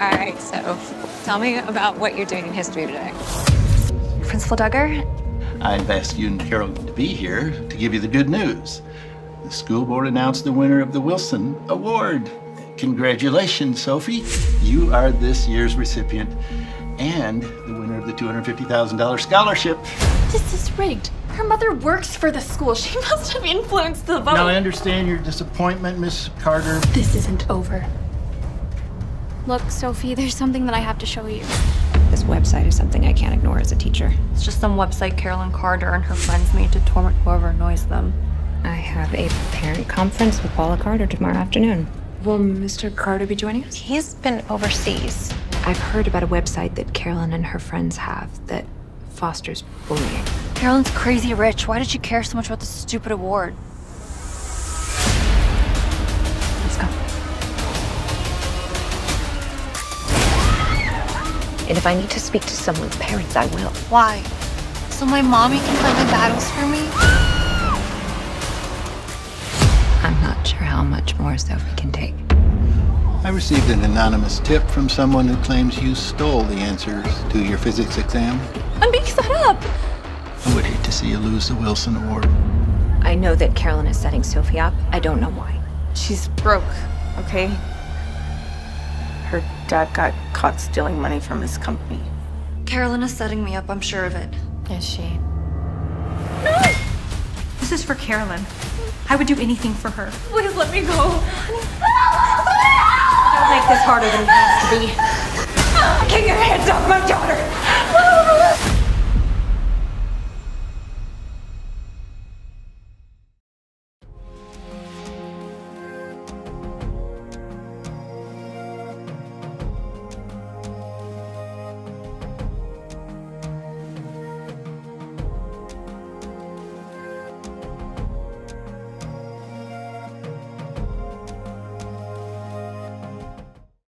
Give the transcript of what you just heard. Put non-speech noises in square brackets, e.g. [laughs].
All right, so tell me about what you're doing in history today. Principal Duggar? I've asked you and Carol to be here to give you the good news. The school board announced the winner of the Wilson Award. Congratulations, Sophie. You are this year's recipient and the winner of the $250,000 scholarship. This is rigged. Her mother works for the school. She [laughs] must have influenced the vote. Now, I understand your disappointment, Miss Carter. This isn't over. Look, Sophie, [laughs] there's something that I have to show you. This website is something I can't ignore as a teacher. It's just some website Carolyn Carter and her friends made to torment whoever annoys them. I have a parent conference with Paula Carter tomorrow afternoon. Will Mr. Carter be joining us? He's been overseas. I've heard about a website that Carolyn and her friends have that fosters bullying. Carolyn's crazy rich. Why did she care so much about this stupid award? And if I need to speak to someone's parents, I will. Why? So my mommy can fight my battles for me? I'm not sure how much more Sophie can take. I received an anonymous tip from someone who claims you stole the answers to your physics exam. I'm being set up. I would hate to see you lose the Wilson Award. I know that Carolyn is setting Sophie up. I don't know why. She's broke, okay? Her dad got caught stealing money from his company. Carolyn is setting me up, I'm sure of it. Is she? No! This is for Carolyn. I would do anything for her. Please let me go. Don't make this harder than it has to be. Get your hands off my daughter!